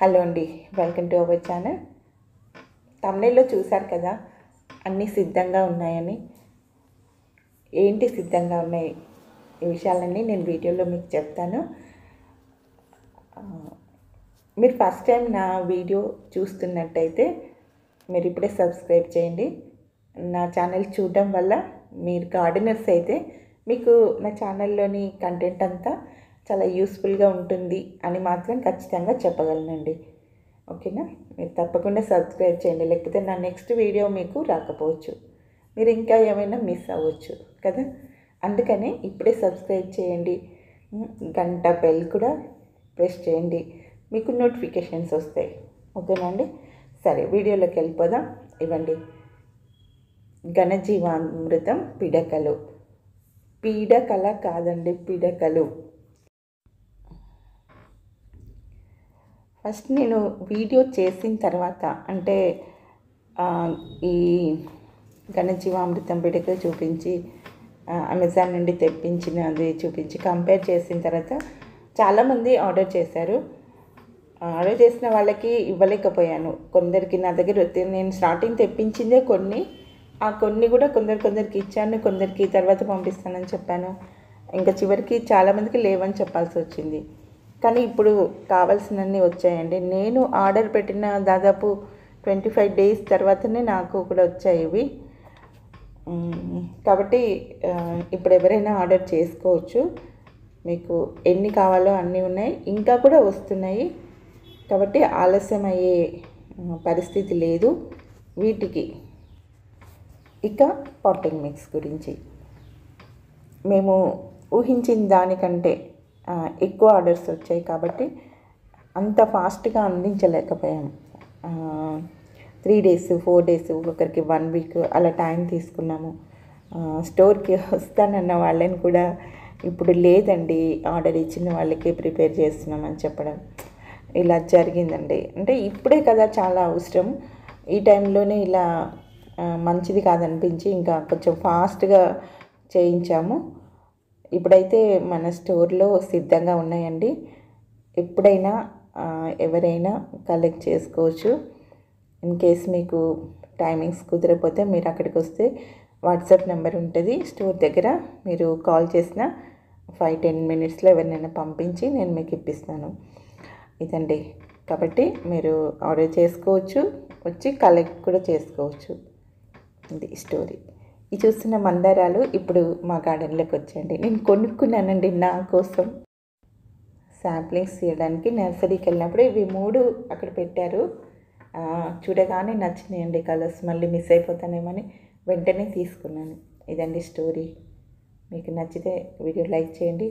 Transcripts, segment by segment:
Hello అండి welcome to our channel. తమిళలో చూశారు కదా అన్నీ సిద్ధంగా ఉన్నాయని. ఏంటి సిద్ధంగా ఉన్నాయి ఈ విషయాలన్నీ నేను వీడియోలో మీకు చెప్తాను. మీరు ఫస్ట్ టైం నా వీడియో చూస్తున్నట్టయితే మీరు ఇప్పుడే సబ్స్క్రైబ్ చేయండి. నా ఛానల్ చూడడం వల్ల మీరు గార్డెనర్స్ అయితే మీకు నా ఛానల్లోని కంటెంట్ అంతా చాలా యూస్ఫుల్గా ఉంటుంది అని మాత్రం ఖచ్చితంగా చెప్పగలనండి. ఓకేనా? మీరు తప్పకుండా సబ్స్క్రైబ్ చేయండి. లేకపోతే నా నెక్స్ట్ వీడియో మీకు రాకపోవచ్చు. మీరు ఇంకా ఏమైనా మిస్ అవ్వచ్చు కదా? అందుకనే ఇప్పుడే సబ్స్క్రైబ్ చేయండి. గంట బెల్ కూడా ప్రెస్ చేయండి. మీకు నోటిఫికేషన్స్ వస్తాయి. ఓకేనండి సరే వీడియోలోకి వెళ్ళిపోదాం. ఇవ్వండి. ఘనజీవామృతం పిడకలు. పీడకల కాదండి పిడకలు. ఫస్ట్ నేను వీడియో చేసిన తర్వాత అంటే ఈ ఘనజీవామృతం పిడకలు చూపించి అమెజాన్ నుండి తెప్పించినది చూపించి కంపేర్ చేసిన తర్వాత చాలామంది ఆర్డర్ చేశారు. ఆర్డర్ చేసిన వాళ్ళకి ఇవ్వలేకపోయాను. కొందరికి నా దగ్గర నేను స్టార్టింగ్ తెప్పించిందే కొన్ని. ఆ కొన్ని కూడా కొందరు కొందరికి ఇచ్చాను కొందరికి తర్వాత పంపిస్తానని చెప్పాను. ఇంకా చివరికి చాలామందికి లేవని చెప్పాల్సి వచ్చింది. కానీ ఇప్పుడు కావాల్సినన్ని వచ్చాయండి. నేను ఆర్డర్ పెట్టిన దాదాపు ట్వంటీ ఫైవ్ డేస్ తర్వాతనే నాకు కూడా వచ్చాయి ఇవి. కాబట్టి ఇప్పుడు ఎవరైనా ఆర్డర్ చేసుకోవచ్చు. మీకు ఎన్ని కావాలో అన్నీ ఉన్నాయి. ఇంకా కూడా వస్తున్నాయి. కాబట్టి ఆలస్యం అయ్యే పరిస్థితి లేదు. వీటికి ఇక పాటింగ్ మిక్స్ గురించి. మేము ఊహించిన దానికంటే ఎక్కువ ఆర్డర్స్ వచ్చాయి కాబట్టి అంత ఫాస్ట్గా అందించలేకపోయాం. త్రీ డేస్ ఫోర్ డేస్ ఒకరికి వన్ వీక్ అలా టైం తీసుకున్నాము. స్టోర్కి వస్తానన్న వాళ్ళని కూడా ఇప్పుడు లేదండి ఆర్డర్ ఇచ్చిన వాళ్ళకే ప్రిపేర్ చేస్తున్నామని చెప్పడం. ఇలా జరిగిందండి. అంటే ఇప్పుడే కదా చాలా అవసరం. ఈ టైంలోనే ఇలా మంచిది కాదనిపించి ఇంకా కొంచెం ఫాస్ట్గా చేయించాము. ఇప్పుడైతే మన స్టోర్లో సిద్ధంగా ఉన్నాయండి. ఎప్పుడైనా ఎవరైనా కలెక్ట్ చేసుకోవచ్చు. ఇన్ కేస్ మీకు టైమింగ్స్ కుదరకపోతే మీరు అక్కడికి వస్తే వాట్సాప్ నెంబర్ ఉంటుంది. స్టోర్ దగ్గర మీరు కాల్ చేసిన ఫైవ్ టెన్ మినిట్స్లో ఎవరినైనా పంపించి నేను మీకు ఇప్పిస్తాను. ఇదండి. కాబట్టి మీరు ఆర్డర్ చేసుకోవచ్చు వచ్చి కలెక్ట్ కూడా చేసుకోవచ్చు. ఇది స్టోరీ. ఈ చూస్తున్న మందారాలు ఇప్పుడు మా గార్డెన్లోకి వచ్చాయండి. నేను కొనుక్కున్నానండి నా కోసం. శాంప్లింగ్స్ తీయడానికి నర్సరీకి వెళ్ళినప్పుడు ఇవి మూడు అక్కడ పెట్టారు. చూడగానే నచ్చినాయండి కలర్స్ మళ్ళీ మిస్ అయిపోతానేమని వెంటనే తీసుకున్నాను. ఇదండి స్టోరీ మీకు నచ్చితే వీడియో లైక్ చేయండి.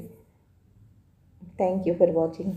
Thank you for watching